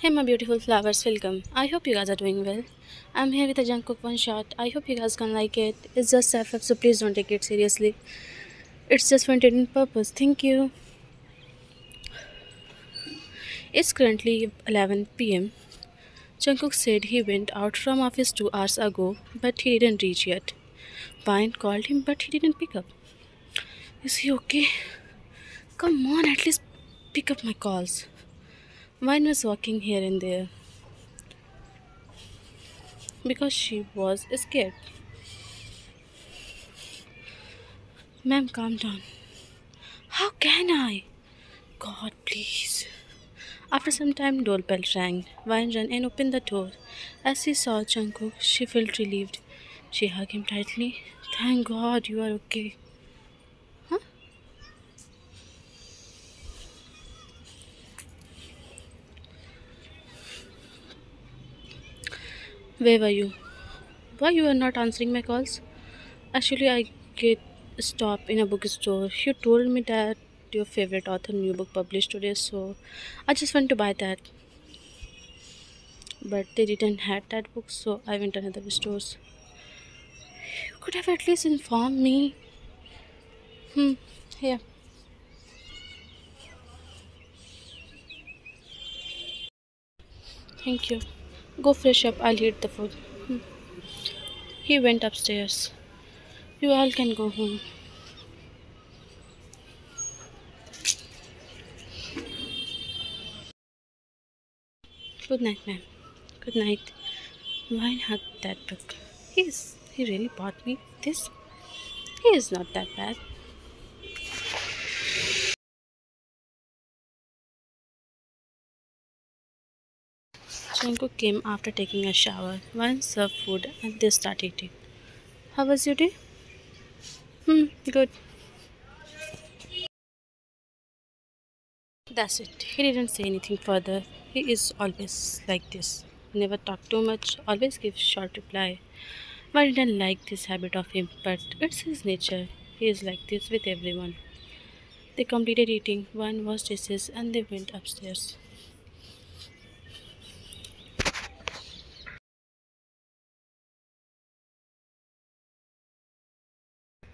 Hey, my beautiful flowers, welcome. I hope you guys are doing well. I'm here with a Jungkook one shot. I hope you guys gonna like it. It's just FF, so please don't take it seriously. It's just for entertainment purpose. Thank you. It's currently 11 p.m. Jungkook said he went out from office two hours ago, but he didn't reach yet. Vine called him, but he didn't pick up. Is he okay? Come on, at least pick up my calls. Vine was walking here and there because she was scared. Ma'am, calm down. How can I? God, please. After some time, doorbell rang. Vine ran and opened the door. As she saw Jungkook, she felt relieved. She hugged him tightly. Thank God you are okay. Where were you? Why you are not answering my calls? Actually, I get stopped in a bookstore. You told me that your favorite author new book published today, so I just went to buy that. But they didn't have that book, so I went to another stores. You could have at least informed me. Hmm. Here. Thank you. Go fresh up. I'll eat the food. Hmm. He went upstairs. You all can go home. Good night, ma'am. Good night. Why hug that book? He's he really bought me this? He is not that bad. Jungkook came after taking a shower. One served food and they started eating. How was your day? Hmm, good. That's it. He didn't say anything further. He is always like this. Never talk too much, always give short reply. I didn't like this habit of him, but it's his nature. He is like this with everyone. They completed eating, one washed dishes, and they went upstairs.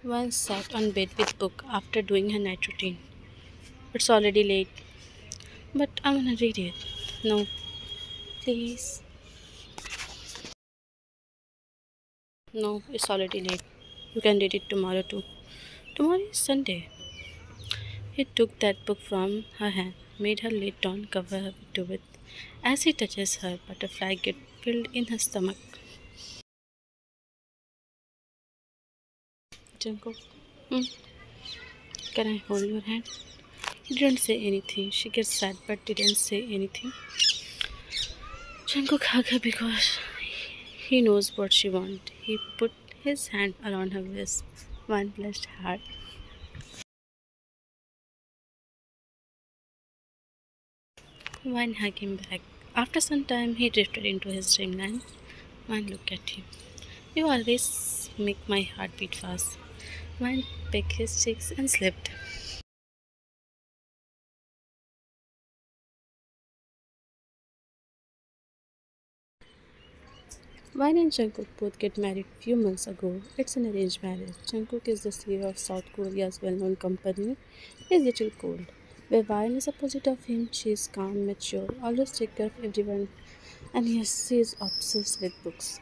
One sat on bed with book after doing her night routine. It's already late, but I wanna read it. No, please. No, it's already late. You can read it tomorrow too. Tomorrow is Sunday. He took that book from her hand, made her lay down, cover her to it. As he touches her, butterfly get filled in her stomach. Jungkook, hmm, can I hold your hand? He didn't say anything. She gets sad but didn't say anything. Jungkook hugged her because he knows what she wants. He put his hand around her waist. One blessed hard. One hugged him back. After some time, he drifted into his dreamland. One look at him. You always make my heart beat fast. One pecked his cheeks and slept. Vine and Jungkook both get married few months ago. It's an arranged marriage. Jungkook is the CEO of South Korea's well-known company. He's a little cold. Where Vine is opposite of him, she is calm, mature, always take care of everyone, and yes, she is obsessed with books.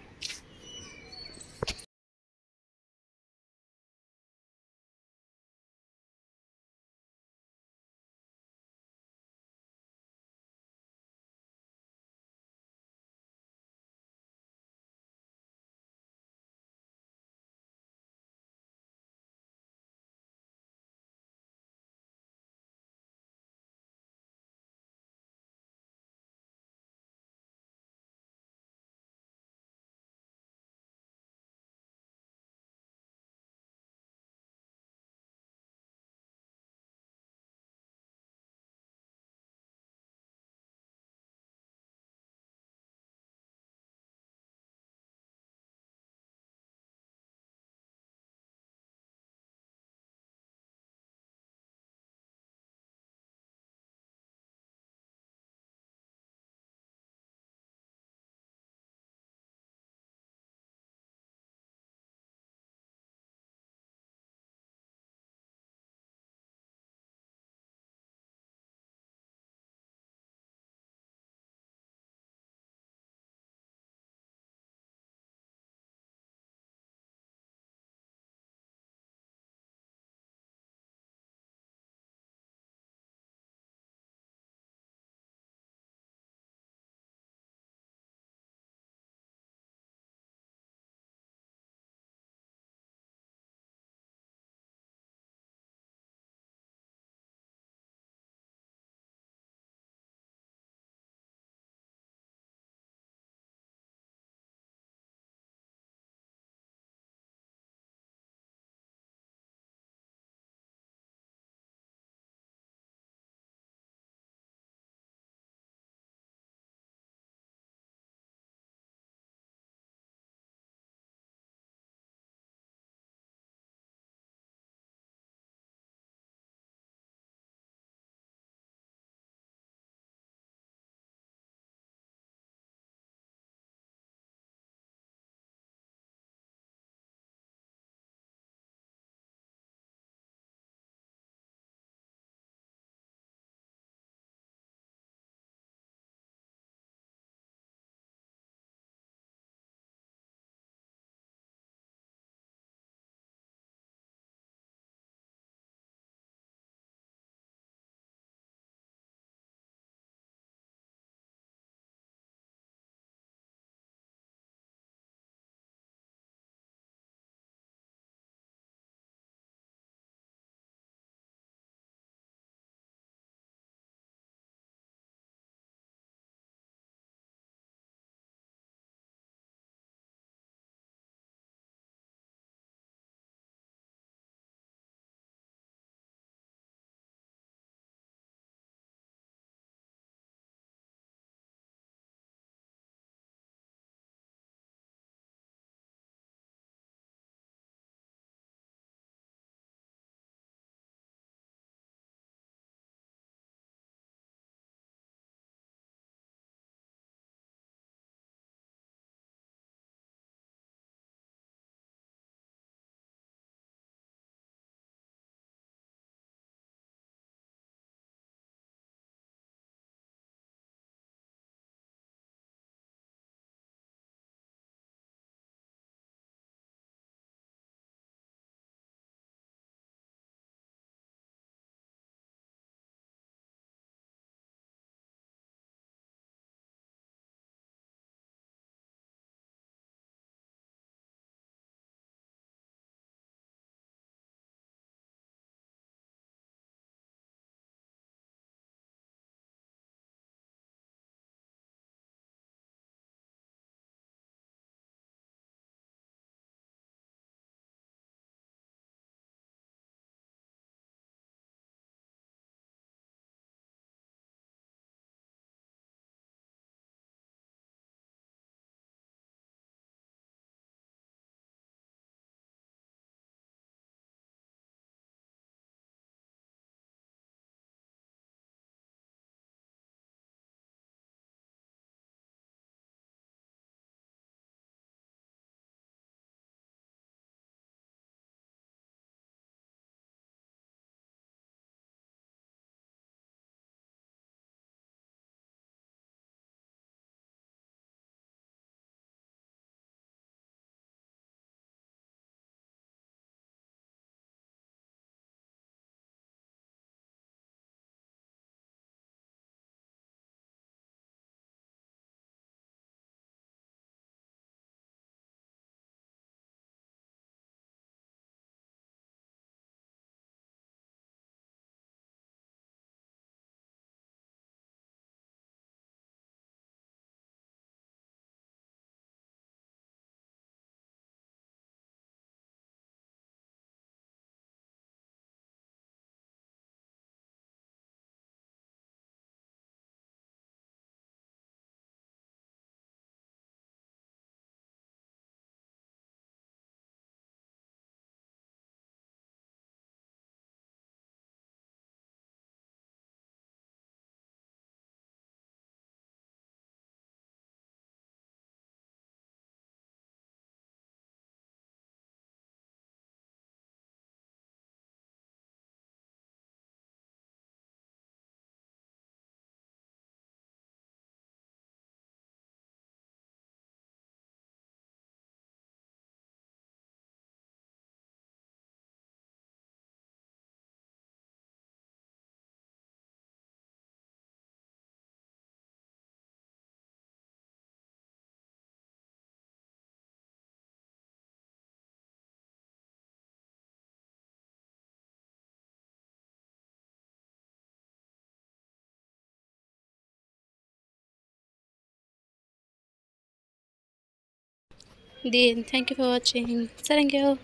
Then thank you for watching. You.